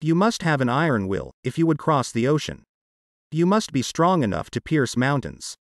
You must have an iron will if you would cross the ocean. You must be strong enough to pierce mountains.